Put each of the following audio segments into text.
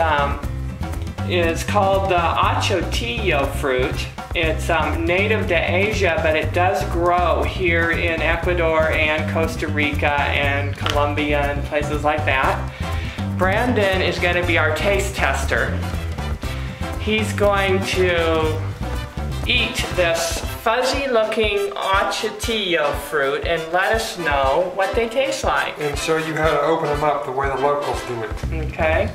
um, is called the achotillo fruit. It's um, native to Asia, but it does grow here in Ecuador and Costa Rica and Colombia and places like that. Brandon is going to be our taste tester. He's going to eat this fuzzy looking achotillo fruit and let us know what they taste like. And show you how to open them up the way the locals do it. Okay?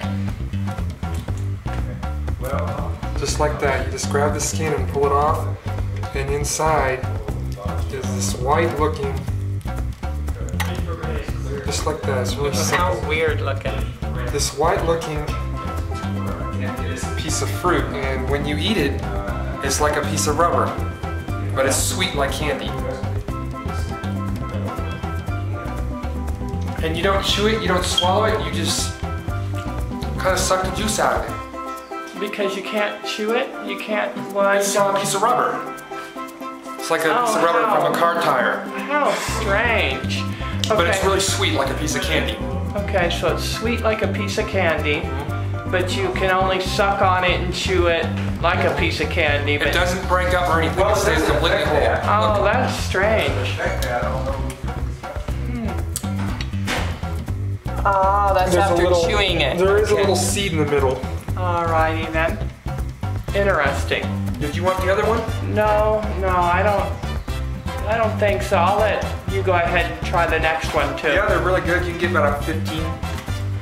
Well, Just like that. You just grab the skin and pull it off. And inside is this white looking, just like that. It's really How simple. weird looking. This white looking piece of fruit. And when you eat it, it's like a piece of rubber. But it's sweet like candy. And you don't chew it, you don't swallow it, you just kind of suck the juice out of it. Because you can't chew it? You can't, why? It's a piece of rubber. It's like a piece of Oh, rubber how? from a car tire. How strange. Okay. But it's really sweet like a piece of candy. Okay, so it's sweet like a piece of candy, mm-hmm. But you can only suck on it and chew it like a piece of candy. It doesn't break up or anything, well, it stays completely whole. oh, that's strange. Oh, that's There's a after little- chewing it. There is a little seed in the middle. Alrighty then. Interesting. Did you want the other one? No, no, I don't. I don't think so. I'll let you go ahead and try the next one too. Yeah, they're really good. You can get about 15,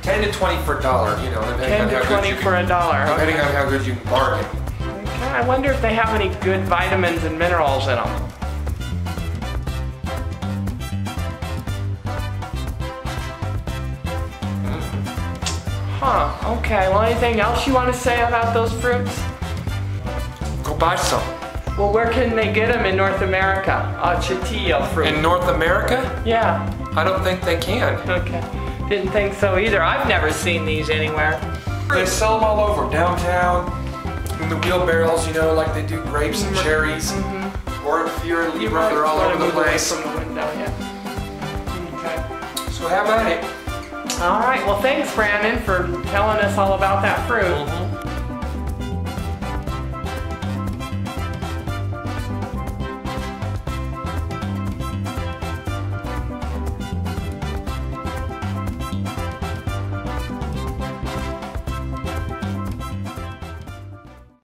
10 to 20 for a dollar, you know, depending 10 on to how 20 good you for can, a dollar. depending Okay. on how good you can bargain. Okay, I wonder if they have any good vitamins and minerals in them. Huh, okay. Well, anything else you want to say about those fruits? Go buy some. Well, where can they get them in North America? Uh, chatillo fruit. In North America, yeah, I don't think they can. okay. Didn't think so either. I've never seen these anywhere. They sell them all over downtown, in the wheelbarrows, you know, like they do grapes and cherries. Or at Feria Libre, they're all over the place. From the window, yeah. Okay. So have at it. All right. Well, thanks, Brandon, for telling us all about that fruit. Mhm.